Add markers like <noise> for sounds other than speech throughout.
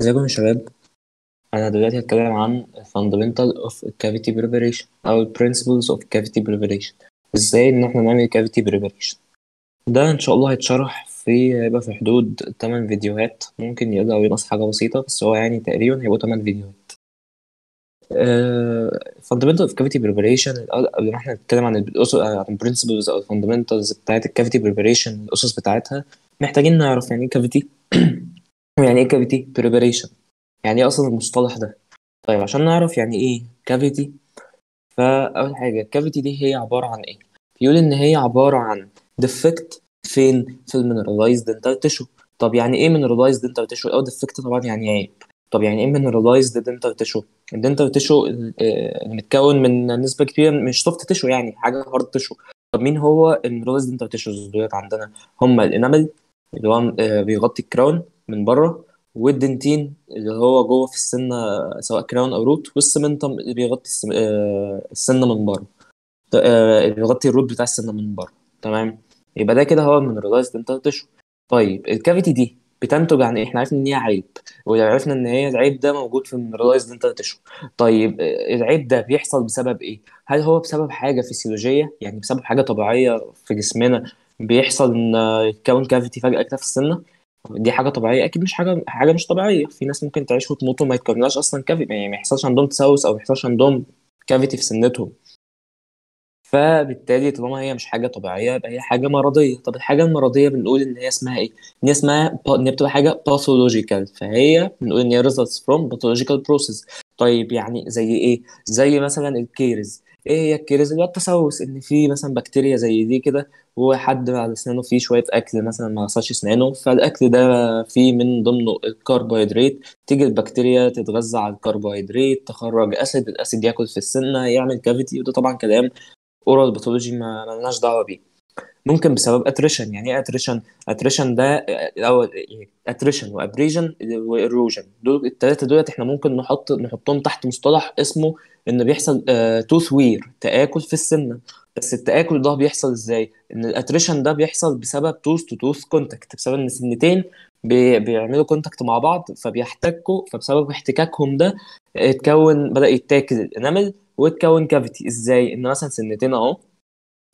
ازيكم يا شباب؟ أنا دلوقتي هتكلم عن fundamental of cavity preparation أو principles of cavity preparation. إزاي ان إحنا نعمل cavity preparation ده ان شاء الله هيتشرح في هيبقى في حدود 8 فيديوهات. ممكن يقدر أو ينقص حاجة بسيطة بس هو يعني تقريبا هيبقوا 8 فيديوهات. of cavity preparation الأول قبل ما إحنا نتكلم عن الأسس عن principles أو fundamentals بتاعت الكافيتي preparation الأسس بتاعتها محتاجين نعرف يعني إيه cavity ويعني إيه cavity preparation يعني إيه أصلا المصطلح ده؟ طيب عشان نعرف يعني إيه cavity فأول حاجة ال cavity دي هي عبارة عن إيه؟ بيقول إن هي عبارة عن defect فين؟ في ال mineralized dental tissue طب يعني إيه mineralized dental tissue أو defect طبعا يعني عيب طب يعني إيه mineralized dental tissue ال dental tissue متكون من نسبة كبيرة مش soft tissue يعني حاجة hard tissue طب مين هو ال mineralized dental tissues دولت عندنا هم ال enamel اللي هو بيغطي ال crown. من بره وال dentin اللي هو جوه في السنة سواء crown أو root وال cementum اللي بيغطي السنة من بره. اللي بيغطي ال root بتاع السنة من بره. تمام؟ يبقى ده كده هو ال mineralized dental tissue طيب ال cavity دي بتنتج عن إيه؟ إحنا عرفنا إن هي عيب ولو عرفنا إن هي العيب ده موجود في ال mineralized dental tissue طيب العيب ده بيحصل بسبب إيه؟ هل هو بسبب حاجة فسيولوجية؟ يعني بسبب حاجة طبيعية في جسمنا بيحصل إن يتكون cavity فجأة كده في السنة؟ دي حاجة طبيعية. أكيد مش حاجة حاجة مش طبيعية. في ناس ممكن تعيش وتموت وما يتكونلاش أصلا cavity يعني ما يحصلش عندهم تسوس أو ما يحصلش عندهم cavity في سنتهم. فبالتالي طالما هي مش حاجة طبيعية يبقى هي حاجة مرضية. طب الحاجة المرضية بنقول إن هي اسمها إيه؟ إن هي اسمها إن هي بتبقى حاجة pathological فهي بنقول إن هي results from pathological process. طيب يعني زي إيه؟ زي مثلا ال caries. إيه هي ال caries اللي هو التسوس إن في مثلا بكتيريا زي دي كده وحد على اسنانه فيه شوية أكل مثلا ما غسلش اسنانه فالأكل ده فيه من ضمنه الكربوهيدرات. تيجي البكتيريا تتغذى على الكربوهيدرات تخرج acid ال acid ياكل في السنة يعمل cavity وده طبعا كلام oral pathology ما لناش دعوة بيه. ممكن بسبب attrition يعني إيه attrition attrition ده الأول attrition و abrasion و erosion دول الثلاثه دولت إحنا ممكن نحط نحطهم تحت مصطلح اسمه إن بيحصل tooth wear تآكل في السنة بس التآكل ده بيحصل إزاي؟ إن ال attrition ده بيحصل بسبب tooth to tooth contact بسبب إن السنتين بي بيعملوا contact مع بعض فبيحتكوا فبسبب احتكاكهم ده اتكون بدأ يتاكل ال enamel وتكون cavity إزاي؟ إن مثلا سنتين أهو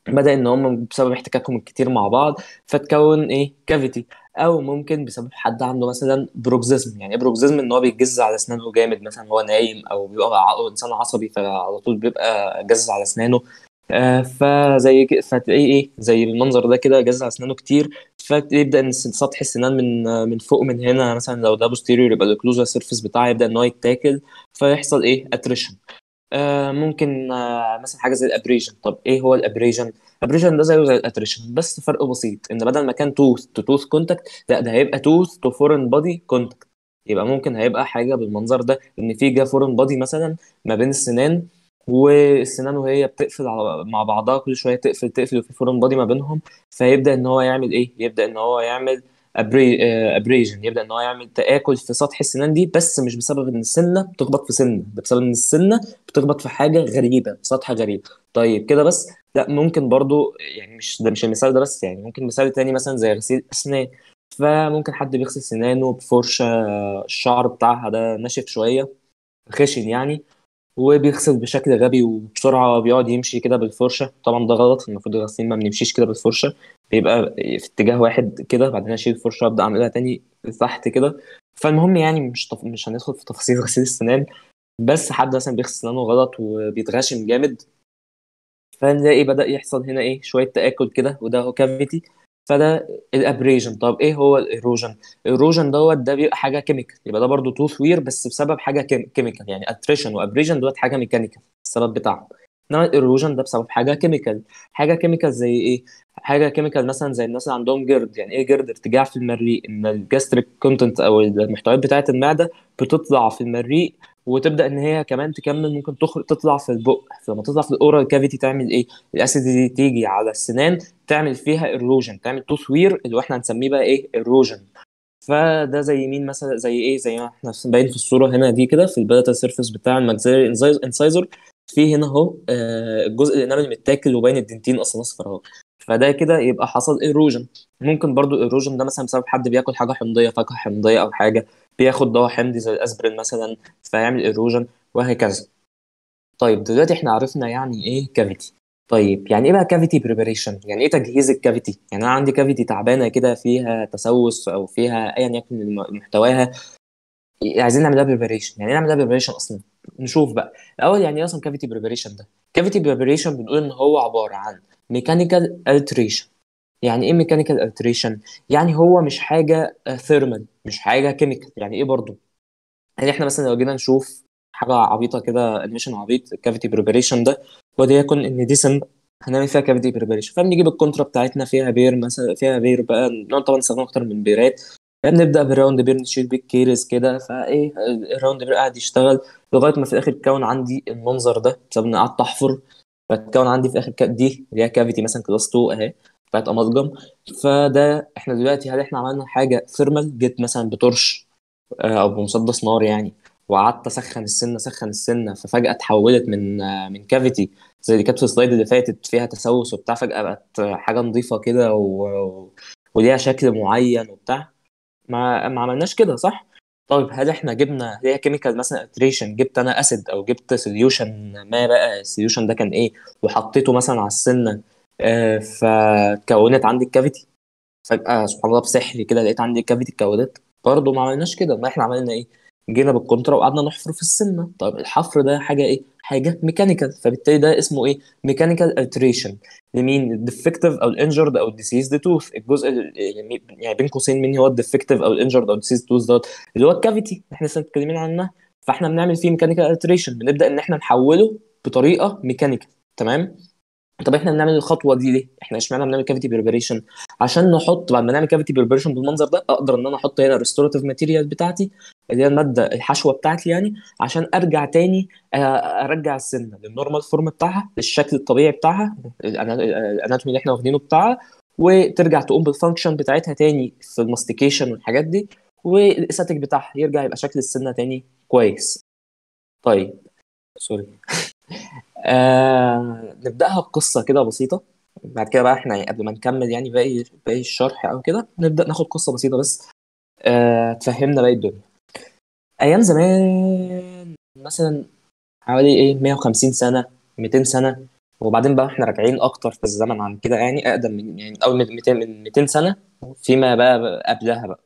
بدأ إن هم بسبب احتكاكهم الكتير مع بعض فتكون إيه؟ cavity أو ممكن بسبب حد عنده مثلا bruxism يعني إيه bruxism إن هو بيجز على أسنانه جامد مثلا هو نايم أو بيبقى إنسان عصبي فعلى طول بيبقى جز على أسنانه. آه فزي فتلاقيه إيه زي المنظر ده كده جز على أسنانه كتير. فيبدأ إن سطح السنان من من فوق من هنا مثلا لو ده posterior يبقى ال occlusal surface بتاعه يبدأ إن هو يتاكل. فيحصل إيه؟ attrition ممكن آه مثلا حاجة زي ال abrasion. طب إيه هو ال abrasion؟ ال abrasion ده زيه زي ال attrition بس فرق بسيط. إن بدل ما كان tooth to tooth contact لأ ده هيبقى tooth to foreign body contact يبقى ممكن هيبقى حاجة بالمنظر ده إن في جا foreign body مثلا ما بين السنان والسنان وهي بتقفل على مع بعضها كل شوية تقفل تقفل وفي foreign body ما بينهم. فيبدأ إن هو يعمل إيه؟ يبدأ إن هو يعمل abrasion يبدأ إن هو يعمل تآكل في سطح السنان دي بس مش بسبب إن السنة بتخبط في سنة. ده بسبب إن السنة بتخبط في حاجة غريبة سطح غريب. طيب كده بس. لا ممكن برضو يعني مش ده مش المثال ده بس يعني ممكن مثال تاني مثلا زي غسيل أسنان. فممكن حد بيغسل سنانه بفرشة الشعر بتاعها ده ناشف شوية خشن يعني. وبيغسل بشكل غبي وبسرعة بيقعد يمشي كده بالفرشة. طبعا ده غلط المفروض الغسيل ما بنمشيش كده بالفرشة. بيبقى في اتجاه واحد كده بعدين أشيل الفرشة وأبدأ أعملها تاني تحت كده. فالمهم يعني مش طف... مش هندخل في تفاصيل غسيل السنان. بس حد مثلا بيغسل سنانه غلط وبيتغشم جامد فنلاقي بدأ يحصل هنا إيه؟ شوية تآكل كده وده هو cavity فده ال abrasion. طب إيه هو ال erosion؟ ال erosion دوت ده بيبقى حاجة chemical يبقى ده برضو tooth wear بس بسبب حاجة chemical يعني attrition و abrasion دوت حاجة mechanical السبب بتاعهم. إنما ال erosion ده بسبب حاجة chemical حاجة chemical زي إيه؟ حاجة chemical مثلا زي الناس اللي عندهم GERD. يعني إيه GERD؟ ارتجاع في المريء. إن ال gastric content أو المحتويات بتاعة المعدة بتطلع في المريء وتبدأ إن هي كمان تكمل ممكن تخرج تطلع في البق. فلما تطلع في ال oral cavity تعمل إيه؟ ال acid دي تيجي على السنان تعمل فيها erosion تعمل tooth wear اللي إحنا هنسميه بقى إيه؟ erosion فده زي مين مثلا؟ زي إيه؟ زي ما إحنا باين في الصورة هنا دي كده في ال palatal surface بتاع ال maxillary incisor. في هنا أهو الجزء ال enamel متاكل وباين ال dentin أصلا أصفر أهو. فده كده يبقى حصل erosion ممكن برضو ال erosion ده مثلا بسبب حد بياكل حاجة حمضية فاكهة حمضية أو حاجة. بياخد دواء حمضي زي الاسبرين مثلا فيعمل erosion وهكذا. طيب دلوقتي إحنا عرفنا يعني إيه cavity طيب يعني إيه بقى cavity preparation يعني إيه تجهيز ال cavity يعني أنا عندي cavity تعبانة كده فيها تسوس أو فيها ايا يكن محتواها. عايزين نعملها preparation يعني إيه نعملها preparation أصلا؟ نشوف بقى. الأول يعني إيه أصلا cavity preparation ده؟ cavity preparation بنقول إن هو عبارة عن mechanical alteration يعني إيه mechanical alteration يعني هو مش حاجة thermal مش حاجة chemical يعني إيه برضو؟ يعني إحنا مثلا لو جينا نشوف حاجة عبيطة كده animation عبيط ال cavity preparation ده وليكن إن دي سم هنعمل فيها cavity preparation فبنجيب ال contra بتاعتنا فيها bur مثلا فيها bur بقى نقعد طبعا نستخدم أكتر من بيرات فبنبدا بال round bur نشيل بيه ال caries كده. فإيه ال round bur قاعد يشتغل لغاية ما في الآخر اتكون عندي المنظر ده. بسبب اني قعدت احفر فاتكون عندي في كا- دي اللي هي cavity مثلا class 2 أهي. بتاعت amalgam فده إحنا دلوقتي هل إحنا عملنا حاجة thermal جيت مثلا بتورش آه، أو بمسدس نار يعني وقعدت أسخن السنة أسخن السنة ففجأة اتحولت من آه، من cavity زي اللي كانت في ال slide اللي فاتت فيها تسوس وبتاع فجأة بقت حاجة نظيفة كده و... وليها شكل معين وبتاع. ما ما عملناش كده صح؟ طيب هل إحنا جبنا هي chemical مثلا alteration جبت أنا acid أو جبت solution ما بقى ال solution ده كان إيه؟ وحطيته مثلا على السنة فكونت عندي ال cavity. فجأة سبحان الله بسحر كده لقيت عندي cavity اتكونت برضه ما عملناش كده. ما إحنا عملنا إيه؟ جينا بال contra وقعدنا نحفر في السنة طيب الحفر ده حاجة إيه؟ حاجة mechanical فبالتالي ده اسمه إيه؟ mechanical alteration لمين ال defective أو ال injured أو ال diseased tooth الجزء ال- يعني يعني بين قوسين مين هو ال defective أو ال injured أو ال diseased tooth دوت اللي هو ال cavity إحنا لسه متكلمين عنها. فاحنا بنعمل فيه mechanical alteration بنبدأ إن إحنا نحوله بطريقة mechanical تمام؟ طب إحنا بنعمل الخطوة دي ليه؟ إحنا اشمعنى بنعمل cavity preparation؟ عشان نحط بعد ما نعمل cavity preparation بالمنظر ده أقدر إن أنا أحط هنا ال restorative material بتاعتي اللي هي المادة الحشوة بتاعتي يعني عشان أرجع تاني آه، أرجع السنة لل normal form بتاعها للشكل الطبيعي بتاعها ال anatomy اللي إحنا واخدينه بتاعها وترجع تقوم بال function بتاعتها تاني في ال mastication والحاجات دي والاستاتيك بتاعها يرجع يبقى شكل السنة تاني كويس. طيب سوري <laughs> آه نبدأها بقصة كده بسيطة. بعد كده بقى إحنا يعني قبل ما نكمل يعني باقي باقي الشرح أو كده نبدأ ناخد قصة بسيطة بس آه تفهمنا باقي الدنيا. أيام زمان مثلا حوالي إيه 150 سنة 200 سنة وبعدين بقى إحنا راجعين أكتر في الزمن عن كده يعني أقدم من يعني من 200 من 200 سنة فيما بقى, بقى قبلها بقى.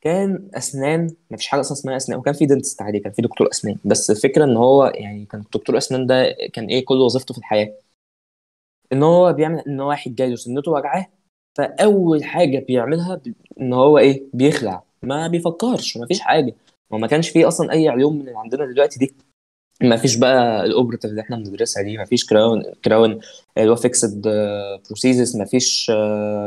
كان أسنان مفيش أصلا اسمها أسنان وكان في dentist عادي كان في دكتور أسنان. بس الفكرة إن هو يعني كان دكتور أسنان ده كان إيه كل وظيفته في الحياة. إن هو بيعمل إن واحد جاي له سنته وجعاه فأول حاجة بيعملها إن هو إيه بيخلع. ما بيفكرش ما فيش حاجة. هو ما كانش فيه أصلا أي علوم من اللي عندنا دلوقتي دي. ما فيش بقى ال operative اللي إحنا بندرسها دي ما فيش crown crown اللي هو fixed prosthesis ما فيش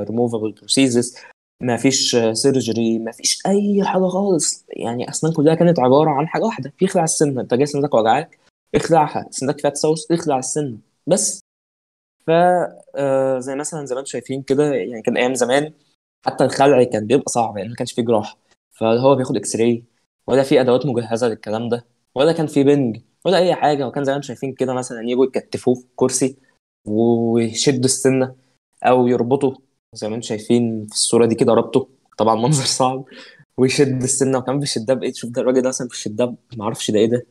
ريموفابل بروسيزس ما فيش surgery ما فيش أي حاجة خالص. يعني اسنان كلها كانت عبارة عن حاجة واحدة بيخلع السنة أنت جاي سنتك وجعاك اخلعها سنتك فيها تسوس اخلع السنة بس. ف آه، زي مثلا زمان شايفين كده يعني كان أيام زمان حتى الخلع كان بيبقى صعب يعني ما كانش فيه جراحة. فهو بياخد x-ray ولا في أدوات مجهزة للكلام ده ولا كان في بنج ولا أي حاجة. وكان زمان شايفين كده مثلا يجوا يكتفوه في كرسي ويشدوا السنة أو يربطوا زي ما أنتم شايفين في الصورة دي كده ربطه. طبعا منظر <laughs> صعب. ويشد السنة وكمان بالشداب إيه تشوف ده الراجل ده مثلا بالشداب ما أعرفش ده إيه ده.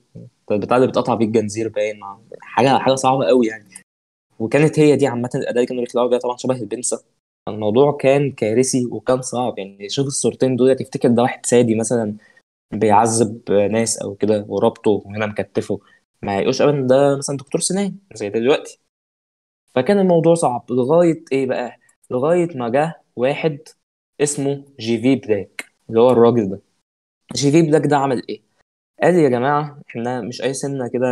البتاع اللي بتقطع بيه الجنزير باين. حاجة حاجة صعبة قوي يعني. وكانت هي دي عامة الأداة اللي كانوا بيطلعوا بيها طبعا شبه البنسة. الموضوع كان كارثي وكان صعب يعني. شوف الصورتين دول تفتكر ده واحد سادي مثلا بيعذب ناس أو كده وربطه وهنا مكتفه؟ ما هيقولش أبدا ده مثلا دكتور سنان زي ده دلوقتي. فكان الموضوع صعب. لغاية إيه بقى؟ لغاية ما جه واحد اسمه جي في بلاك اللي هو الراجل ده جي في بلاك ده عمل إيه؟ قال يا جماعة إحنا مش أي سنة كده.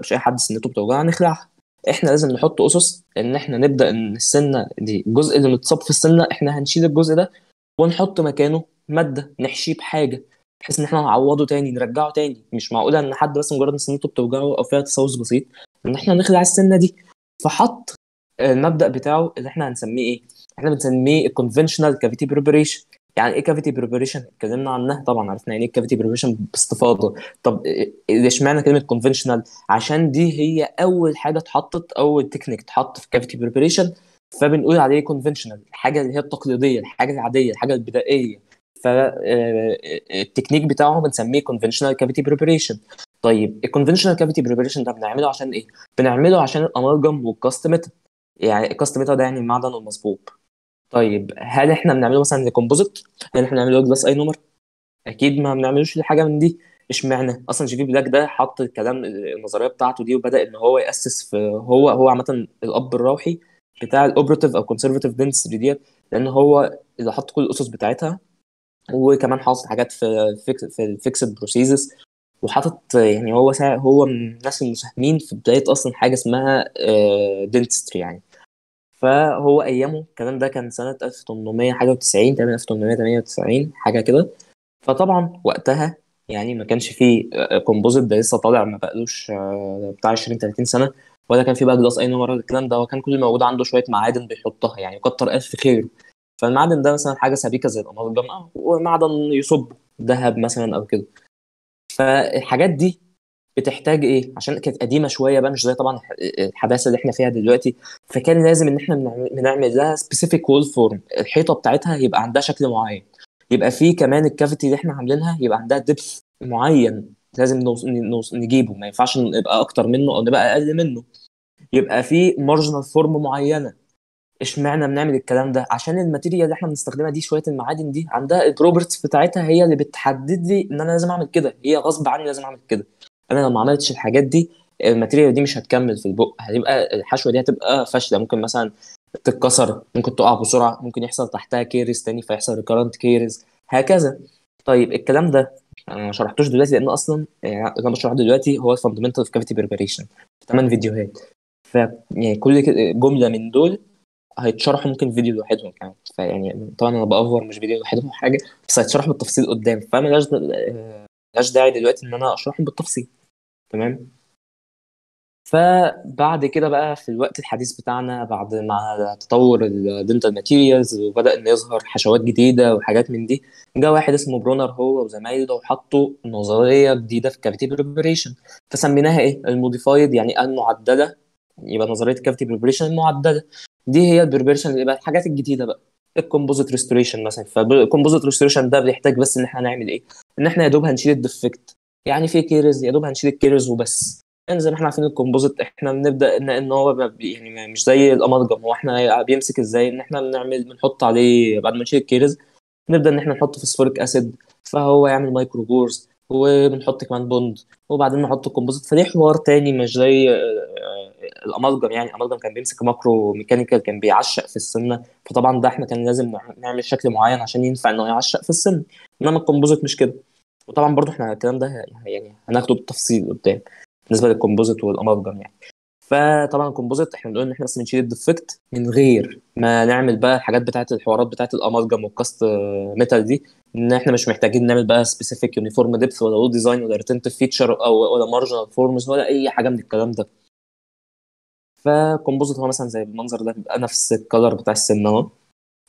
مش أي حد سنته بتوجعها نخلعها إحنا لازم نحط أسس إن إحنا نبدأ إن السنة دي الجزء اللي متصاب في السنة إحنا هنشيل الجزء ده ونحط مكانه مادة نحشيه بحاجة بحيث إن إحنا نعوضه تاني نرجعه تاني مش معقولة إن حد بس مجرد إن سنته بتوجعه أو فيها تسوس بسيط إن إحنا نخلع السنة دي فحط المبدأ بتاعه اللي إحنا هنسميه إيه؟ إحنا بنسميه conventional cavity preparation. يعني إيه cavity preparation اتكلمنا عنها طبعا عرفنا يعني إيه cavity preparation باستفاضة. طب اشمعنى كلمة conventional عشان دي هي أول حاجة اتحطت أول تكنيك اتحط في cavity preparation فبنقول عليه conventional الحاجة اللي هي التقليدية الحاجة العادية الحاجة البدائية. فالتكنيك بتاعه بنسميه conventional cavity preparation. طيب ال conventional cavity preparation ده بنعمله عشان إيه؟ بنعمله عشان ال amalgam وال cast يعني ال cast metal ده يعني المعدن المصبوب طيب هل إحنا بنعمله مثلا ل composite؟ هل إحنا بنعمله glass ionomer؟ أكيد ما بنعملوش لحاجه من دي. اشمعنى؟ أصلا جي في بلاك ده حط الكلام النظرية بتاعته دي وبدأ إن هو يأسس في هو هو عامة الأب الروحي بتاع ال operative أو conservative dentistry ديت لأن هو اللي حط كل الأسس بتاعتها. وكمان حاطط حاجات في في ال fixed prosthesis وحاطط يعني هو. هو من الناس المساهمين في بداية أصلا حاجة اسمها dentistry يعني. فهو أيامه الكلام ده كان سنة 1800 حاجة و90 تقريبا 1898 حاجة كده. فطبعا وقتها يعني ما كانش فيه composite ده لسه طالع ما بقالوش آه، بتاع 20 30 سنة ولا كان في بقى glass ionomer الكلام ده. وكان كل موجود عنده شوية معادن بيحطها يعني كتر ألف خيره. فالمعدن ده مثلا حاجة سبيكة زي ال amalgam ومعدن يصب ذهب مثلا أو كده. فالحاجات دي بتحتاج إيه؟ عشان كانت قديمة شوية بقى مش زي طبعا الحداثة اللي إحنا فيها دلوقتي. فكان لازم إن إحنا بنعمل لها specific wall form الحيطة بتاعتها يبقى عندها شكل معين. يبقى في كمان ال cavity اللي إحنا عاملينها يبقى عندها depth معين. لازم نوص... نوص... نجيبه. ما ينفعش نبقى أكتر منه أو نبقى أقل منه. يبقى في marginal form معينة. اشمعنى بنعمل الكلام ده؟ عشان ال material اللي إحنا بنستخدمها دي شوية المعادن دي عندها ال properties بتاعتها هي اللي بتحدد لي إن أنا لازم أعمل كده. هي غصب عني لازم أعمل كده. أنا لو ما عملتش الحاجات دي ال material دي مش هتكمل في البق. هتبقى الحشوة دي هتبقى فاشلة. ممكن مثلا تتكسر ممكن تقع بسرعة ممكن يحصل تحتها caries تاني فيحصل recurrent caries هكذا. طيب الكلام ده أنا ما شرحتوش دلوقتي لأن أصلا يعني أنا بشرحه دلوقتي هو ال fundamental of cavity preparation في 8 فيديوهات. ف يعني كل جملة من دول هيتشرحوا ممكن فيديو لوحدهم كمان. فيعني طبعا أنا ب over مش فيديو لوحدهم حاجة بس هيتشرحوا بالتفصيل قدام. فما لهاش داعي دلوقتي إن أنا أشرحهم بالتفصيل. تمام؟ فبعد كده بقى في الوقت الحديث بتاعنا بعد ما تطور ال dental materials وبدأ ان يظهر حشوات جديدة وحاجات من دي جه واحد اسمه برونر هو وزمايله وحطوا نظرية جديدة في cavity preparation فسميناها إيه؟ ال modified يعني المعدلة. يبقى نظرية cavity preparation المعدلة. دي هي ال preparation اللي بقى الحاجات الجديدة بقى. ال composite restoration مثلا. فال composite restoration ده بيحتاج بس إن إحنا نعمل إيه؟ إن إحنا يا دوب هنشيل ال defect. يعني في caries يا دوب هنشيل ال caries وبس. يعني زي ما إحنا عارفين ال composite إحنا بنبدأ ان إن هو يعني مش زي ال amalgam. هو إحنا بيمسك إزاي؟ إن إحنا بنعمل بنحط عليه بعد ما نشيل ال caries نبدأ إن إحنا نحط phosphoric acid. فهو يعمل micro pores وبنحط كمان bond وبعدين نحط ال composite. فدي حوار تاني مش زي ال amalgam يعني ال amalgam كان بيمسك macro mechanical كان بيعشق في السنة فطبعا ده إحنا كان لازم نعمل شكل معين عشان ينفع إنه يعشق في السن إنما ال composite مش كده. وطبعا برضو إحنا الكلام ده يعني هناخده بالتفصيل قدام بالنسبة لل composite وال amalgam يعني. فطبعا ال composite إحنا بنقول إن إحنا بس بنشيل ال defect من غير ما نعمل بقى الحاجات بتاعت الحوارات بتاعت ال amalgam وال cast metal دي إن إحنا مش محتاجين نعمل بقى specific uniform depth ولا wall design ولا retentive feature أو ولا marginal forms ولا أي حاجة من الكلام ده. ف composite هو مثلا زي المنظر ده بيبقى نفس ال color بتاع السن أهو.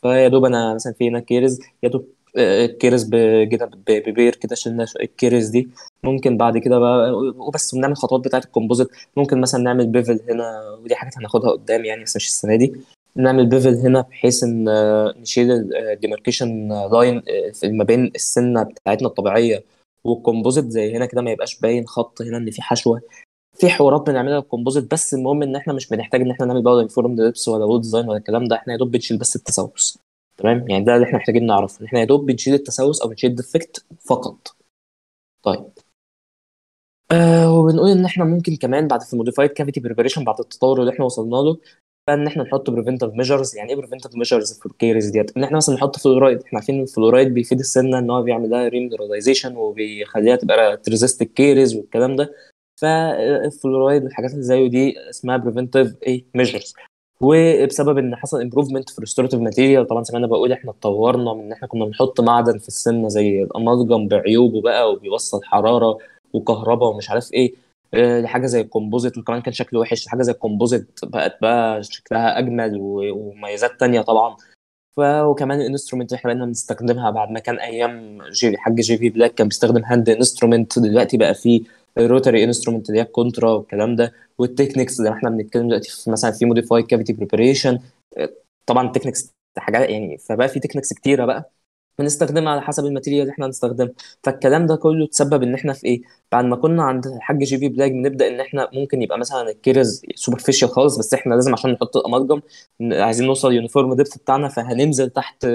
فيا دوب أنا مثلا في هنا caries يا دوب ال caries كده ب bur كده شلنا ال caries دي. ممكن بعد كده بقى وبس بنعمل خطوات بتاعت ال composite. ممكن مثلا نعمل bevel هنا ودي حاجات هناخدها قدام يعني بس مش السنة دي. نعمل bevel هنا بحيث إن نشيل ال demarcation line ما بين السنة بتاعتنا الطبيعية وال composite. زي هنا كده ما يبقاش باين خط هنا إن في حشوة. في حوارات بنعملها ال composite بس المهم إن إحنا مش بنحتاج إن إحنا نعمل بقى uniform depth ولا wall design ولا الكلام ده إحنا يا دوب بنشيل بس التسوس. تمام؟ يعني ده اللي إحنا محتاجين نعرفه إن إحنا يا دوب بنشيل التسوس أو بنشيل ال defect فقط. طيب. آه وبنقول إن إحنا ممكن كمان بعد في ال modified cavity preparation بعد التطور اللي إحنا وصلنا له فان إحنا نحط preventive measures يعني إيه preventive measures في ال caries ديت؟ إن إحنا مثلا نحط فلورايد إحنا عارفين الفلورايد بيفيد السنة إن هو بيعمل لها remineralization وبيخليها تبقى ت resist ال caries والكلام ده. فالفلورايد والحاجات اللي زيه دي اسمها preventive إيه measures وبسبب إن حصل improvement في restorative material طبعا زي ما أنا بقول إحنا اتطورنا من إن إحنا كنا بنحط معدن في السنة زي ال amalgam بعيوبه بقى وبيوصل حرارة وكهرباء ومش عارف إيه. لحاجه زي ال composite وكمان كان شكله وحش. حاجة زي ال composite بقت بقى شكلها أجمل ومميزات تانية طبعا. وكمان ال instrument إحنا بقينا بنستخدمها بعد ما كان أيام جي حاج جي في بلاك كان بيستخدم hand instrument دلوقتي بقى فيه rotary instrument اللي هي ال contra والكلام ده وال techniques ما إحنا بنتكلم دلوقتي مثلا في modified cavity preparation طبعا ال techniques حاجات يعني فبقى في techniques كتيرة بقى. بنستخدمها على حسب ال material اللي إحنا هنستخدمها. فالكلام ده كله تسبب إن إحنا في إيه؟ بعد ما كنا عند الحاج جي في بلاك بنبدأ إن إحنا ممكن يبقى مثلا ال caries superficial خالص بس إحنا لازم عشان نحط ال amalgam عايزين نوصل uniform depth بتاعنا فهننزل تحت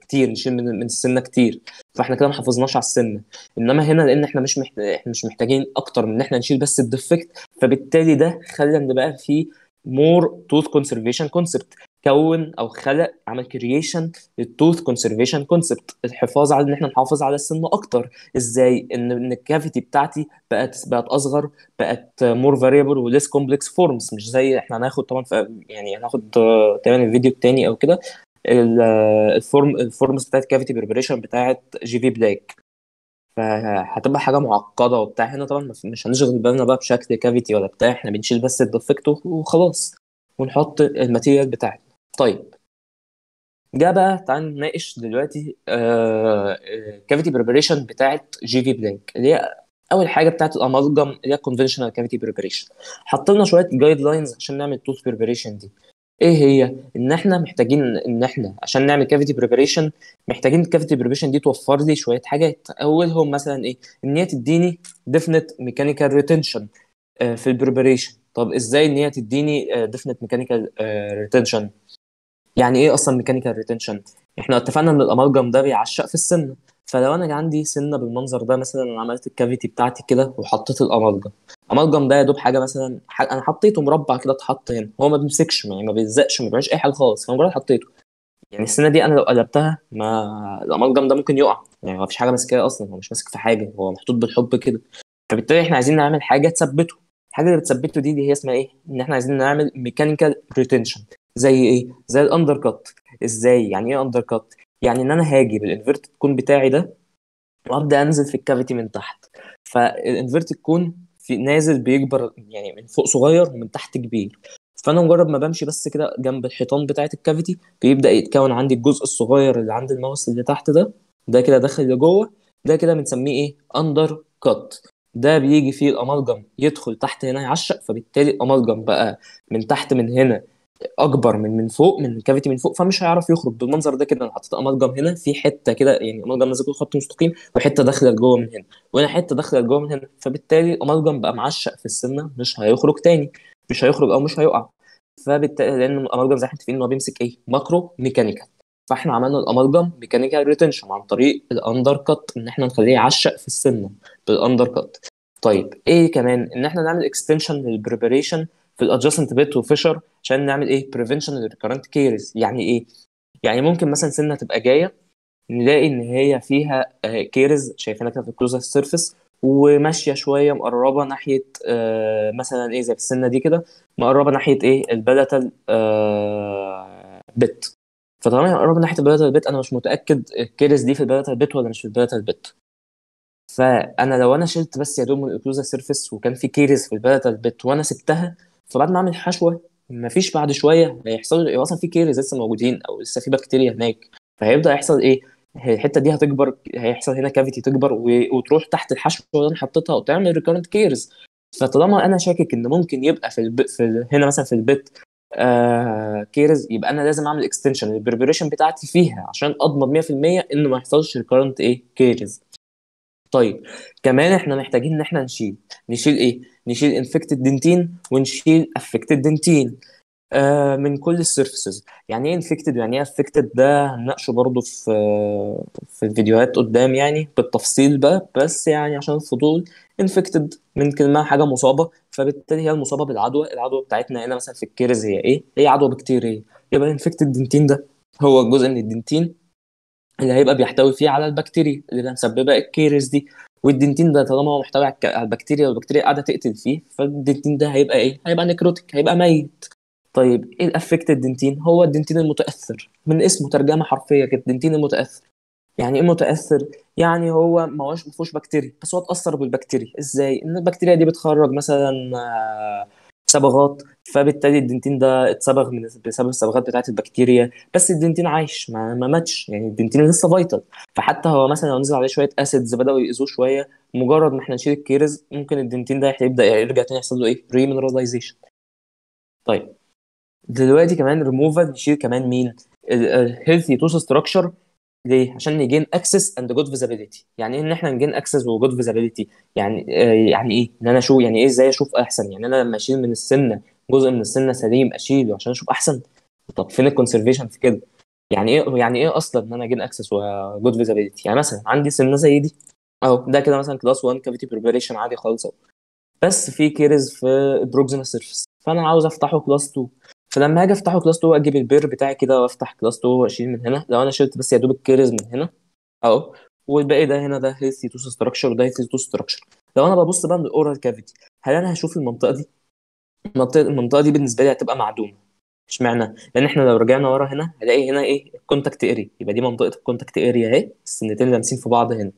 كتير نشيل من من السنة كتير. فاحنا كده ما حافظناش على السنة إنما هنا لأن إحنا مش إحنا مش محتاجين أكتر من إن إحنا نشيل بس ال defect فبالتالي ده خلى إن بقى في more tooth conservation concept كون أو خلق عمل creation لل tooth conservation concept الحفاظ على إن إحنا نحافظ على السن أكتر. إزاي؟ إن إن ال cavity بتاعتي بقت بقت أصغر بقت more variable وليس complex forms مش زي إحنا هناخد طبعا يعني هناخد آه، تمام الفيديو التاني أو كده. ال- آه، ال form ال forms بتاعت cavity preparation بتاعت جي في بلاك فهتبقى حاجة معقدة وبتاع. هنا طبعا مش هنشغل بالنا بقى بشكل cavity ولا بتاع. إحنا بنشيل بس ال defect وخلاص. ونحط ال material بتاعتنا طيب جه بقى تعال نناقش دلوقتي cavity preparation بتاعت جي في بلاك اللي هي أول حاجة بتاعت ال amalgam اللي هي conventional cavity preparation حط لنا شوية guidelines عشان نعمل tooth preparation دي. إيه هي؟ إن إحنا محتاجين إن إحنا عشان نعمل cavity preparation محتاجين ال cavity preparation دي توفر لي شوية حاجات. أولهم مثلا إيه؟ إن هي تديني definite mechanical retention في ال preparation طب إزاي إن هي تديني definite mechanical retention يعني إيه أصلا mechanical retention إحنا اتفقنا إن ال amalgam ده بيعشق في السنة فلو أنا عندي سنة بالمنظر ده مثلا أنا عملت ال cavity بتاعتي كده وحطيت ال amalgam ال amalgam ده يا دوب حاجة مثلا ح... أنا حطيته مربع كده اتحط هنا. هو ما بيمسكش يعني ما بيلزقش ما بيعملش أي حاجة خالص. فأنا مجرد حطيته. يعني السنة دي أنا لو قلبتها ما ال amalgam ده ممكن يقع. يعني ما فيش حاجة ماسكاه أصلا هو مش ماسك في حاجة هو محطوط بالحب كده. فبالتالي إحنا عايزين نعمل حاجة تثبته. الحاجة اللي بتثبته دي, دي هي اسمها إيه؟ إن إحنا عايزين نعمل mechanical retention زي إيه؟ زي ال undercut إزاي؟ يعني إيه undercut يعني إن أنا هاجي بال inverted cone بتاعي ده وأبدأ أنزل في ال cavity من تحت. فال inverted cone في نازل بيكبر يعني من فوق صغير ومن تحت كبير. فأنا مجرد ما بمشي بس كده جنب الحيطان بتاعه ال cavity بيبدأ يتكون عندي الجزء الصغير اللي عند الماوس اللي تحت ده. ده كده داخل لجوه. ده كده بنسميه إيه؟ undercut ده بيجي فيه ال amalgam يدخل تحت هنا يعشق فبالتالي ال amalgam بقى من تحت من هنا أكبر من من فوق من ال cavity من فوق فمش هيعرف يخرج. بالمنظر ده كده أنا حطيت amalgam هنا في حتة كده يعني amalgam نازل خط مستقيم وحتة داخلة لجوه من هنا. وهنا حتة داخلة لجوه من هنا فبالتالي ال amalgam بقى معشق في السنة مش هيخرج تاني. مش هيخرج أو مش هيقع. فبالتالي لأن ال amalgam زي ما إحنا متفقين إن هو بيمسك إيه؟ macro mechanical فإحنا عملنا ال amalgam mechanical retention عن طريق ال undercut إن إحنا نخليه يعشق في السنة بال undercut طيب إيه كمان؟ إن إحنا نعمل extension لل preparation في ال adjacent pit و fissure عشان نعمل إيه؟ prevention لل recurrent caries يعني إيه؟ يعني ممكن مثلا سنة تبقى جاية نلاقي إن هي فيها caries شايفينها كده في ال occlusal surface وماشية شوية مقربة ناحية آه مثلا إيه زي في السنة دي كده مقربة ناحية إيه؟ ال palatal آه pit فطالما هي مقربة ناحية ال palatal pit أنا مش متأكد ال caries دي في ال palatal pit ولا مش في ال palatal pit فأنا لو أنا شلت بس يا دوب من ال occlusal surface وكان في caries في ال palatal pit وأنا سبتها فبعد ما اعمل حشوة مفيش بعد شوية هيحصل يبقى أصلا في caries لسه موجودين أو لسه في بكتيريا هناك فهيبدأ يحصل إيه؟ الحتة دي هتكبر هيحصل هنا cavity تكبر. وتروح تحت الحشوة اللي أنا حطيتها وتعمل recurrent caries فطالما أنا شاكك إن ممكن يبقى في, الب... في ال... هنا مثلا في ال pit آه caries يبقى أنا لازم أعمل extension لل preparation بتاعتي فيها عشان أضمن 100% إنه ما يحصلش recurrent إيه؟ caries طيب كمان إحنا محتاجين إن إحنا نشيل. نشيل إيه؟ نشيل infected dentin ونشيل affected dentin آه من كل ال surfaces يعني إيه infected يعني إيه affected ده هنناقشه برضه في في الفيديوهات قدام يعني بالتفصيل بقى. بس يعني عشان الفضول infected من كلمه حاجة مصابة فبالتالي هي المصابة بالعدوى. العدوى بتاعتنا هنا مثلا في ال caries هي إيه؟ هي عدوى بكتيريه يبقى infected dentin ده هو الجزء من ال dentin اللي هيبقى بيحتوي فيه على البكتيريا اللي مسببة ال caries دي وال dentin ده طالما هو محتوي على البكتيريا والبكتيريا قاعدة تقتل فيه فال dentin ده هيبقى إيه؟ هيبقى necrotic هيبقى ميت. طيب إيه ال affected dentin؟ هو ال dentin المتأثر من اسمه ترجمة حرفية كده ال dentin المتأثر. يعني إيه متأثر؟ يعني هو ما هوش ما فيهوش بكتيريا بس هو اتأثر بالبكتيريا إزاي؟ إن البكتيريا دي بتخرج مثلا صبغات فبالتالي ال dentin ده اتصبغ من بسبب الصبغات بتاعت البكتيريا. بس ال dentin عايش ما, ما ماتش. يعني ال dentin لسه vital فحتى هو مثلا لو نزل عليه شوية acids بدأوا يأذوه شوية مجرد ما إحنا نشيل ال caries ممكن ال dentin ده يبدأ يرجع تاني يحصل له إيه؟ remineralization طيب. دلوقتي كمان ريموفال نشيل كمان مين؟ ال healthy tooth structure ليه؟ عشان ن gain access and good visibility يعني إيه إن إحنا ن gain access و good visibility يعني آه يعني إيه؟ إن أنا أشوف يعني إيه إزاي أشوف أحسن؟ يعني أنا لما أشيل من السنة جزء من السنة سليم أشيله عشان أشوف أحسن؟ طب فين ال conservation في كده؟ يعني إيه يعني إيه أصلا إن أنا ا gain access و good visibility يعني مثلا عندي سنة زي دي أهو ده كده مثلا class 1 cavity preparation عادي خالص بس في caries في ال proximal surface فأنا عاوز أفتحه class 2 فلما هاجي افتحه class 2 أجيب ال bur بتاعي كده وافتح class 2 واشيل من هنا. لو أنا شلت بس يا دوب ال caries من هنا. اهو. والباقي ده هنا ده healthy tooth structure وده healthy tooth structure لو أنا ببص بقى من ال oral cavity هل أنا هشوف المنطقة دي؟ المنطقة المنطقة دي بالنسبة لي هتبقى معدومة. اشمعنى؟ لأن إحنا لو رجعنا ورا هنا هلاقي هنا إيه؟ ال contact area يبقى دي منطقة ال contact area أهي. السنتين لامسين في بعض هنا.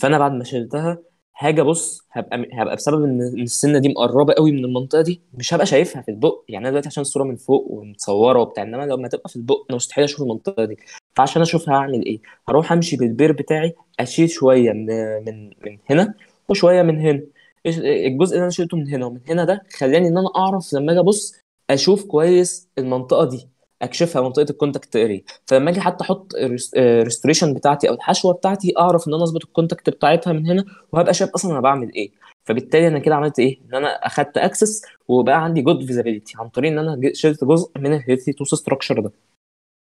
فأنا بعد ما شلتها هاجي ابص هبقى هبقى بسبب إن السنة دي مقربة قوي من المنطقة دي مش هبقى شايفها في البق. يعني أنا دلوقتي عشان الصورة من فوق ومتصورة وبتاع إنما لما تبقى في البق أنا مستحيل أشوف المنطقة دي. فعشان أشوفها هعمل إيه؟ هروح أمشي بال bur بتاعي أشيل شوية من من من هنا وشوية من هنا. الجزء اللي أنا شلته من هنا ومن هنا ده خلاني إن أنا أعرف لما أجي أبص أشوف كويس المنطقة دي. أكشفها منطقة ال contact area فلما أجي حتى أحط ال restoration بتاعتي أو الحشوة بتاعتي أعرف إن أنا أظبط ال contact بتاعتها من هنا وهبقى شايف أصلا أنا بعمل إيه. فبالتالي أنا كده عملت إيه؟ إن أنا أخدت access وبقى عندي good visibility عن طريق إن أنا شلت جزء من ال healthy tooth structure ده.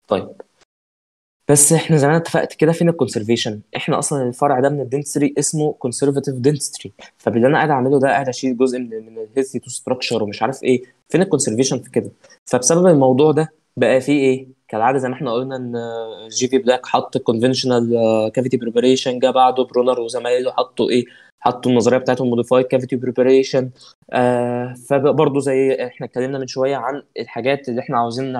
طيب. بس إحنا زي ما أنا اتفقت كده فين ال conservation إحنا أصلا الفرع ده من ال dentistry اسمه conservative dentistry فباللي أنا قاعد أعمله ده قاعد أشيل جزء من من ال healthy tooth structure ومش عارف إيه. فين ال conservation في كده. فبسبب الموضوع ده بقى في إيه؟ كالعادة زي ما إحنا قلنا إن جي في بلاك حط conventional cavity preparation جه بعده برونر وزمايله حطوا إيه؟ حطوا النظرية بتاعتهم modified cavity preparation فبرضه زي إحنا اتكلمنا من شوية عن الحاجات اللي إحنا عاوزين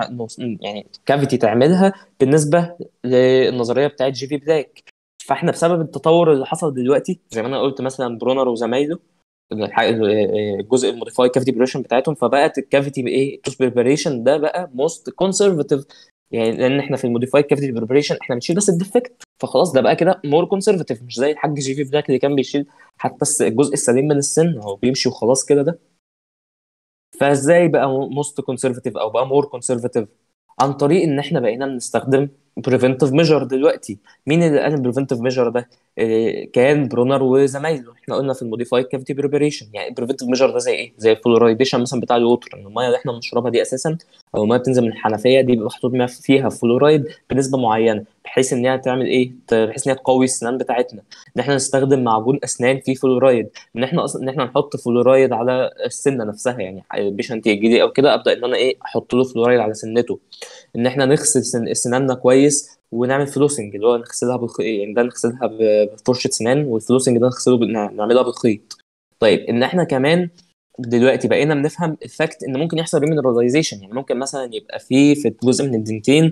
يعني cavity تعملها بالنسبة للنظرية بتاعت جي في بلاك فإحنا بسبب التطور اللي حصل دلوقتي زي ما أنا قلت مثلا برونر وزمايله الجزء ال modified cavity preparation بتاعتهم فبقت ال cavity بايه tooth preparation ده بقى most conservative يعني لأن إحنا في ال modified cavity preparation إحنا بنشيل بس ال defect فخلاص ده بقى كده more conservative مش زي الحاج جي في بلاك اللي كان بيشيل حتى الجزء السليم من السن هو بيمشي وخلاص كده ده. فإزاي بقى most conservative أو بقى more conservative عن طريق إن إحنا بقينا بنستخدم preventive measure دلوقتي. مين اللي قال ال preventive measure ده؟ إيه كان برونر وزمايله. إحنا قلنا في ال modified cavity preparation يعني ال preventive measure ده زي إيه؟ زي ال fluoridation مثلا بتاع ال water إن المية اللي إحنا بنشربها دي أساسا أو الميه بتنزل من الحنفية دي بيبقى محطوط فيها فلورايد بنسبة معينة بحيث إن هي تعمل إيه؟ بحيث إن هي تقوي السنان بتاعتنا. إن إحنا نستخدم معجون أسنان فيه فلورايد. إن إحنا أصلا إن إحنا نحط فلورايد على السنة نفسها يعني ال patient يجي لي أو كده أبدأ إن أنا إيه؟ أحط له فلورايد على سنته. إن إحنا نغسل سن... سناننا كويس ونعمل flossing اللي هو نغسلها بالخيط يعني ده نغسلها بفرشة سنان وال flossing ده نغسله ب... نعملها بالخيط. طيب إن إحنا كمان دلوقتي بقينا بنفهم ال fact إن ممكن يحصل remineralization يعني ممكن مثلا يبقى في في جزء من ال dentin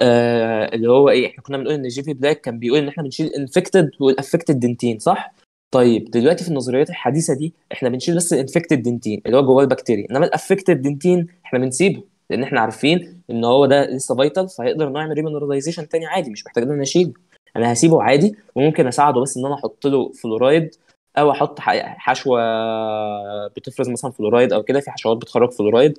آه اللي هو إيه إحنا كنا بنقول إن جي في بلاك كان بيقول إن إحنا بنشيل infected وال affected dentin صح؟ طيب دلوقتي في النظريات الحديثة دي إحنا بنشيل بس ال infected dentin اللي هو جواه البكتيريا إنما ال affected dentin إحنا بنسيبه لأن إحنا عارفين إن هو ده لسه vital فهيقدر نعمل remineralization تاني عادي مش محتاج إن أنا أشيله. أنا هسيبه عادي وممكن أساعده بس إن أنا أحط له فلورايد أو أحط حشوة بتفرز مثلا فلورايد أو كده في حشوات بتخرج فلورايد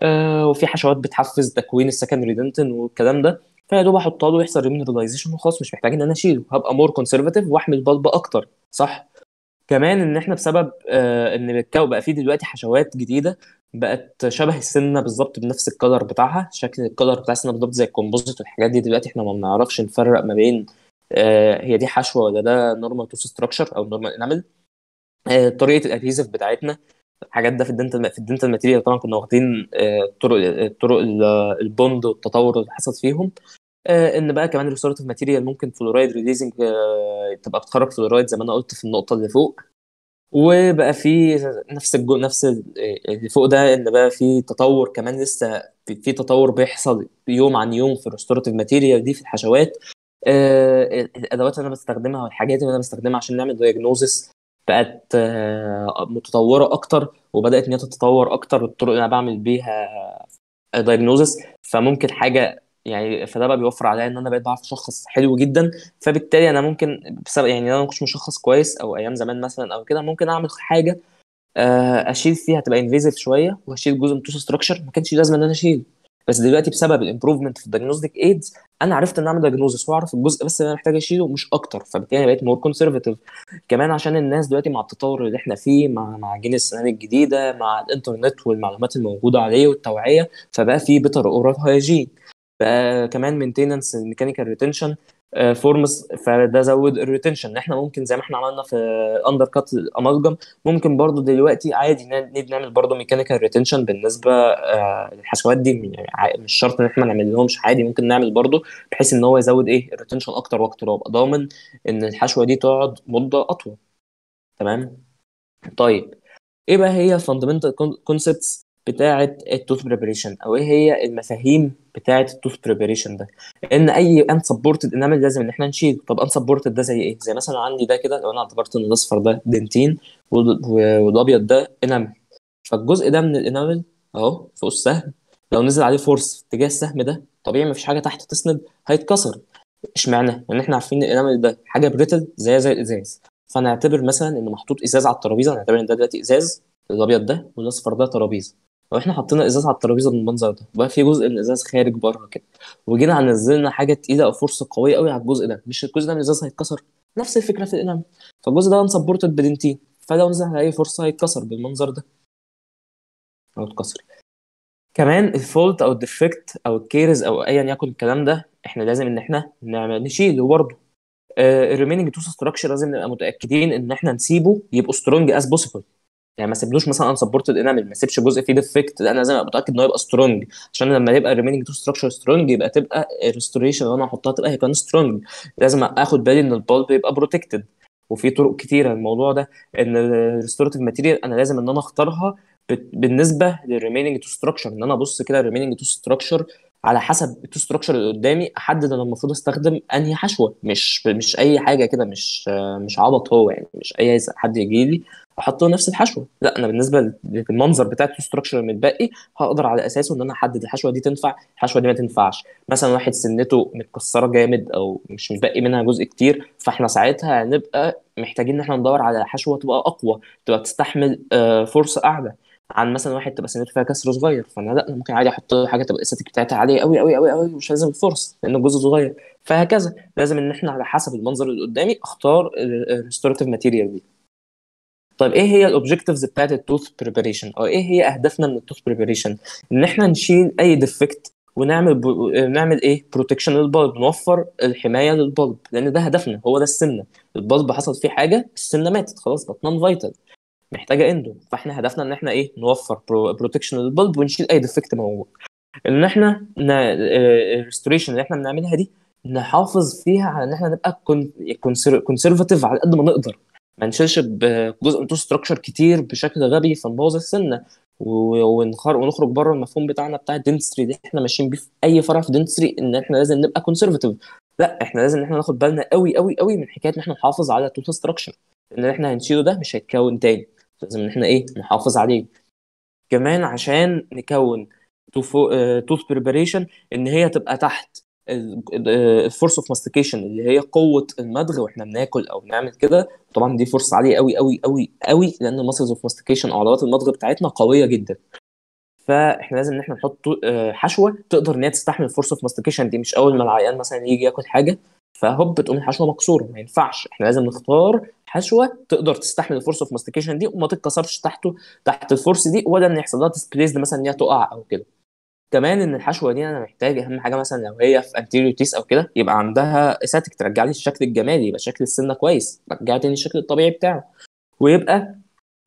آه وفي حشوات بتحفز تكوين ال secondary dentin والكلام ده فيادوب احطها له يحصل remineralization وخلاص مش محتاج ان أنا اشيله هبقى more conservative واحمي ال pulp أكتر صح؟ كمان ان إحنا بسبب آه ان الكو بقى فيه دلوقتي حشوات جديدة بقت شبه السنة بالظبط بنفس ال color بتاعها شكل ال color بتاع السنة بالظبط زي ال composite والحاجات دي دلوقتي إحنا ما بنعرفش نفرق ما بين هي دي حشوة ولا ده normal tooth structure أو normal enamel آه طريقة ال adhesive بتاعتنا الحاجات ده في ال dental في ال dental material طبعا كنا واخدين طرق طرق ال bond والتطور اللي حصل فيهم. إن بقى كمان ال restorative material ممكن fluoride releasing تبقى بتخرج فلورايد زي ما أنا قلت في النقطة اللي فوق. وبقى في نفس الجو نفس اللي فوق ده إن بقى في تطور كمان لسه في, في تطور بيحصل يوم عن يوم في ال restorative material دي في الحشوات. الأدوات اللي أنا بستخدمها والحاجات اللي أنا بستخدمها عشان نعمل diagnosis بقت متطورة أكتر وبدأت إن هي تتطور أكتر الطرق اللي أنا بعمل بيها diagnosis فممكن حاجة يعني فده بقى بيوفر عليا إن أنا بقيت بعرف أشخص حلو جدا. فبالتالي أنا ممكن بسبب يعني أنا ما كنتش مشخص كويس أو أيام زمان مثلا أو كده ممكن أعمل حاجة أشيل فيها تبقى invasive شوية وأشيل جزء من tooth structure ما كانش لازم إن أنا أشيل. بس دلوقتي بسبب ال improvement في ال diagnostic aids أنا عرفت إن أعمل diagnosis وأعرف الجزء بس اللي أنا محتاج أشيله مش أكتر فبالتالي بقيت more conservative كمان عشان الناس دلوقتي مع التطور اللي إحنا فيه مع مع جيل السنان الجديدة مع الإنترنت والمعلومات الموجودة عليه والتوعية فبقى في better oral hygiene بقى كمان maintenance ال mechanical retention forms فده زود ال retention إحنا ممكن زي ما إحنا عملنا في undercut amalgam ممكن برضو دلوقتي عادي نعمل برضو mechanical retention بالنسبة آه، للحشوات دي. يعني مش شرط إن إحنا نعمل لهمش عادي ممكن نعمل برضو بحيث إن هو يزود إيه ال retention أكتر وأكتر. وابقى ضامن إن الحشوة دي تقعد مدة أطول. تمام؟ طيب. إيه بقى هي ال fundamental concepts بتاعة ال tooth preparation أو إيه هي المفاهيم بتاعة ال tooth preparation ده؟ إن أي unsupported enamel لازم إن إحنا نشيله. طب unsupported ده زي إيه؟ زي مثلا عندي ده كده لو أنا اعتبرت ان الاصفر ده dentin والابيض ده enamel فالجزء ده من ال enamel أهو فوق السهم لو نزل عليه force في اتجاه السهم ده طبيعي مفيش حاجة تحت تسند هيتكسر. إشمعنى؟ لأن إحنا عارفين إن ال enamel ده حاجة brittle زي زي الإزاز. فنعتبر مثلا ان محطوط إزاز على الترابيزة نعتبر إن ده دلوقتي إزاز الأبيض ده والأصفر ده ترابيزة. لو إحنا حطينا ازاز على الترابيزة بالمنظر ده. بقى في جزء من الازاز خارج بره كده. وجينا نزلنا حاجة تقيلة أو force قوية قوي على الجزء ده. مش الجزء ده من الازاز هيتكسر؟ نفس الفكرة في ال enamel فالجزء ده unsupported ب dentin فلو نزل أي force هيتكسر بالمنظر ده. أو اتكسر. كمان ال fault أو ال defect أو ال caries أو ايا يكن الكلام ده إحنا لازم إن إحنا نعمل نشيله برضه. ال remaining tooth structure لازم نبقى متأكدين إن إحنا نسيبه يبقوا strong as possible يعني ما أسيبلوش مثلا unsupported enamel ما أسيبش جزء فيه defect لا أنا لازم ابقى متأكد إن هو يبقى strong عشان لما يبقى ال remaining tooth structure strong يبقى تبقى ال restoration اللي أنا هحطها تبقى هي كمان strong لازم أخد بالي إن ال pulp يبقى protected وفي طرق كتيرة الموضوع ده. إن ال restorative material أنا لازم إن أنا أختارها بالنسبة لل remaining tooth structure إن أنا أبص كده ال remaining tooth structure على حسب ال tooth structure اللي قدامي أحدد أنا المفروض أستخدم أنهي حشوة. مش مش أي حاجة كده مش مش عبط هو يعني مش أي حد يجي لي أحط له نفس الحشوة. لا أنا بالنسبة للمنظر بتاع ال tooth structure المتبقي هقدر على أساسه إن أنا أحدد الحشوة دي تنفع الحشوة دي ما تنفعش. مثلا واحد سنته متكسرة جامد أو مش متبقي منها جزء كتير فإحنا ساعتها هنبقى محتاجين إن إحنا ندور على حشوة تبقى أقوى تبقى تستحمل force اعلى عن مثلا واحد تبقى سنته فيها كسر صغير فأنا لا ممكن عادي أحط حاجة تبقى ال esthetic بتاعتها عالية قوي قوي قوي قوي مش لازم ال force لأن الجزء صغير. فهكذا لازم إن إحنا على حسب المنظر اللي قدامي أختار ال restorative material دي. طيب إيه هي ال objectives بتاعت ال tooth preparation أو إيه هي أهدافنا من ال tooth preparation إن إحنا نشيل أي defect ونعمل ب... نعمل إيه؟ protection لل pulp نوفر الحماية لل pulp لأن ده هدفنا هو ده السنة ال pulp حصل فيه حاجة السنة ماتت خلاص بقت non-vital محتاجة endo فإحنا هدفنا إن إحنا إيه؟ نوفر protection لل pulp ونشيل أي defect موجود. إن إحنا ال restoration اللي إحنا بنعملها دي نحافظ فيها على إن إحنا نبقى conservative على قد ما نقدر. ما نشيلش بجزء من tooth structure كتير بشكل غبي فنبوظ السنة. ونخرج بره المفهوم بتاعنا بتاع ال dentistry اللي إحنا ماشيين بيه في أي فرع في dentistry إن إحنا لازم نبقى conservative لا إحنا لازم إن إحنا ناخد بالنا قوي قوي قوي من حكاية إن إحنا نحافظ على ال tooth structure لأن إحنا هنشيله ده مش هيتكون تاني. لازم إن إحنا إيه نحافظ عليه. كمان عشان نكون tooth preparation إن هي تبقى تحت. ال force of mastication اللي هي قوة المضغ وإحنا بناكل أو بنعمل كده طبعا دي force عاليه قوي قوي قوي قوي لأن ال muscles of mastication أو عضلات المضغ بتاعتنا قوية جدا. فإحنا لازم إن إحنا نحط حشوة تقدر إن هي تستحمل ال force of mastication دي مش أول ما العيان مثلا يجي ياكل حاجة فهوب تقوم الحشوة مكسورة ما ينفعش. إحنا لازم نختار حشوة تقدر تستحمل ال force of mastication دي وما تتكسرش تحته تحت ال force دي ولا إن يحصل لها مثلا إن هي تقع أو كده. كمان إن الحشوة دي أنا محتاج أهم حاجة مثلا لو هي في anterior teeth أو كده يبقى عندها esthetic ترجع لي الشكل الجمالي يبقى شكل السنة كويس رجع تاني الشكل الطبيعي بتاعه. ويبقى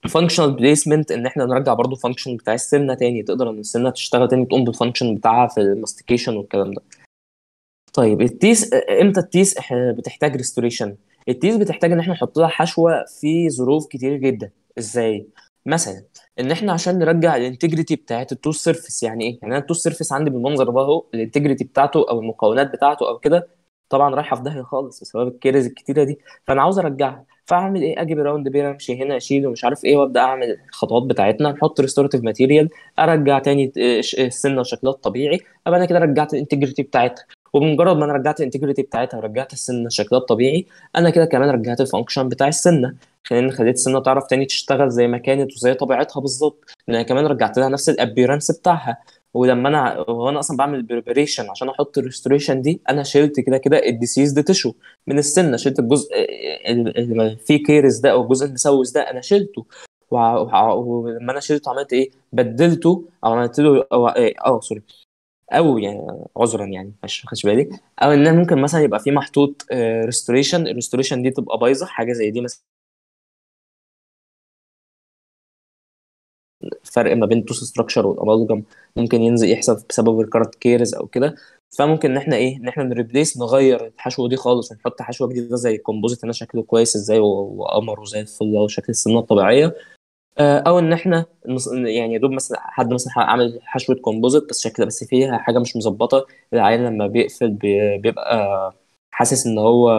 functional placement إن إحنا نرجع برضو function بتاع السنة تاني تقدر إن السنة تشتغل تاني تقوم بال function بتاعها في ال mastication والكلام ده. طيب التيس إمتى التيس بتحتاج restoration ال teeth بتحتاج إن إحنا نحط لها حشوة في ظروف كتير جدا. إزاي؟ مثلا إن إحنا عشان نرجع ال integrity بتاعت ال tooth surface يعني إيه؟ يعني أنا ال tooth surface عندي بالمنظر ده أهو ال integrity بتاعته أو المكونات بتاعته أو كده طبعا رايحة في داهية خالص بسبب ال caries الكتيرة دي فأنا عاوز أرجعها. فأعمل إيه؟ أجيب round bur أمشي هنا أشيل ومش عارف إيه وأبدأ أعمل الخطوات بتاعتنا. نحط restorative material أرجع تاني السنة وشكلها الطبيعي. أبقى أنا كده رجعت ال integrity بتاعتها. وبمجرد ما أنا رجعت ال integrity بتاعتها ورجعت السنة شكلها الطبيعي أنا كده كمان رجعت ال function بتاع السنة لأن خليت السنة تعرف تاني تشتغل زي ما كانت وزي طبيعتها بالظبط. لأن كمان رجعت لها نفس ال appearance بتاعها. ولما أنا وأنا أصلا بعمل preparation عشان أحط ال restoration دي أنا شلت كده كده ال diseased tissue من السنة شلت الجزء اللي فيه caries ده أو الجزء المسوس ده أنا شلته. ولما أنا شلته عملت إيه؟ بدلته أو عملت له أو سوري أو يعني عذرا يعني مش ما خدش بالي. أو إن ممكن مثلا يبقى في محطوط ريستوريشن الريستوريشن دي تبقى بايظة حاجة زي دي مثلا. فرق ما بين توس ستراكشر والامالجم ممكن ينزل يحصل بسبب الكارت كيرز أو كده. فممكن إن إحنا إيه إن إحنا نريبليس نغير الحشوه دي خالص ونحط حشوه جديده زي الكومبوزيت أنا شكله كويس إزاي وقمر وزي الفل أهو شكل السنة الطبيعية. آه، أو إن إحنا يعني يا دوب مثلا حد مثلا عامل حشوة composite بس شكل بس فيها حاجة مش مظبطة العيان لما بيقفل بي- بيبقى حاسس إن هو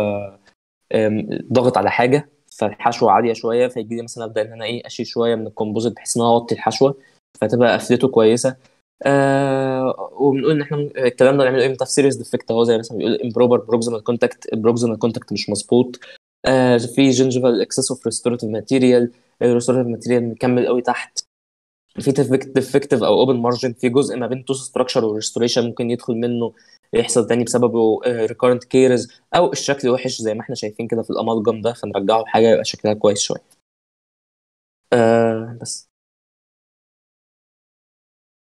ضاغط على حاجة فالحشوة عالية شوية فيجي لي مثلا أبدأ إن أنا إيه أشيل شوية من ال composite بحيث إن أنا اوطي الحشوة فتبقى قفلته كويسة. آه وبنقول إن إحنا الكلام ده بنعمله إيه في serious defect أهو زي مثلا بيقول improper proximal contact ال proximal contact مش مظبوط. آه في gingival excess of restorative material ال restorative material مكمل قوي تحت. في defective أو open margin في جزء ما بين tooth structure وال restoration ممكن يدخل منه يحصل تاني بسببه recurrent caries أو الشكل وحش زي ما إحنا شايفين كده في ال amalgam ده فنرجعه حاجة يبقى شكلها كويس شوية. آه بس.